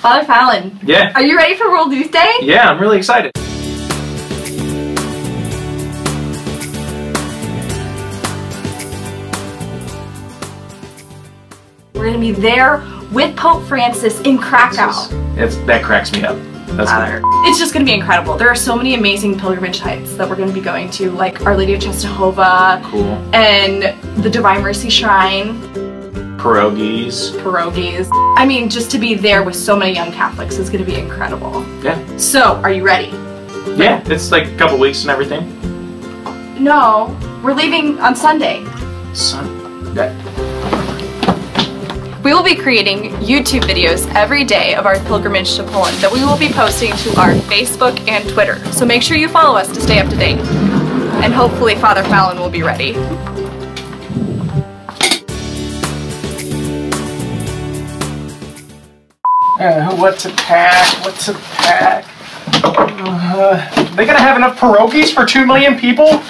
Father Fallon, Yeah. are you ready for World Youth Day? Yeah, I'm really excited. We're gonna be there with Pope Francis in Krakow. It's, that cracks me up. That's Father. It's just gonna be incredible. There are so many amazing pilgrimage sites that we're gonna be going to, like Our Lady of Czestochowa cool. and the Divine Mercy Shrine, Pierogies. pierogies. I mean, just to be there with so many young Catholics is gonna be incredible. Yeah. So, are you ready? Yeah, it's like a couple weeks and everything. No, we're leaving on Sunday. That, We will be creating YouTube videos every day of our pilgrimage to Poland that we will be posting to our Facebook and Twitter. So make sure you follow us to stay up to date. And hopefully Father Fallon will be ready. Uh, what to pack? What to pack? Uh, they gonna have enough pierogies for two million people?